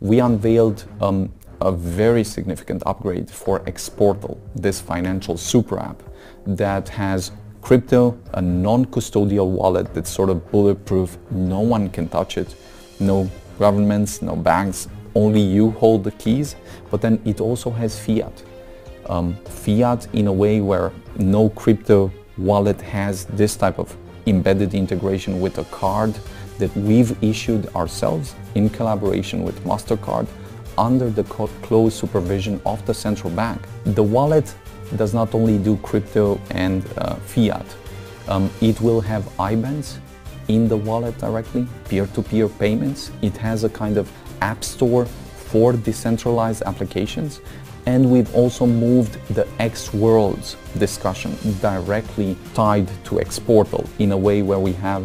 we unveiled um, a very significant upgrade for xPortal, this financial super app that has crypto, a non-custodial wallet that's sort of bulletproof, no one can touch it, no governments, no banks, only you hold the keys, but then it also has fiat. Um, fiat in a way where no crypto wallet has this type of embedded integration with a card that we've issued ourselves in collaboration with MasterCard under the close supervision of the central bank. The wallet does not only do crypto and uh, fiat, um, it will have IBANs in the wallet directly, peer-to-peer -peer payments. It has a kind of app store for decentralized applications and we've also moved the X Worlds discussion directly tied to xPortal in a way where we have